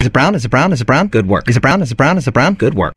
Is it brown? Is it brown? Is it brown? Good work. Is it brown? Is it brown? Is it brown? Good work.